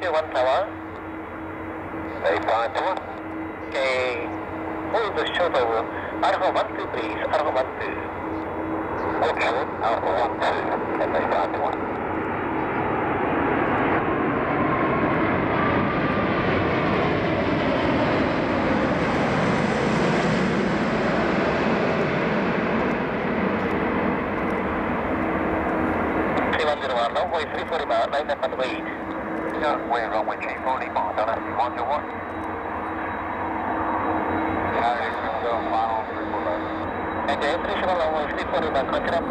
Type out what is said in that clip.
to one tower. Eight five to one. Okay. Hold the short of Alpha 1 2 please. Alpha 1 2. Okay, Alpha one two. And eight five to one. 301, runway 34 bar, line up and wait. Yeah, Way runway 340, Bond on final. And the runway 340, contract,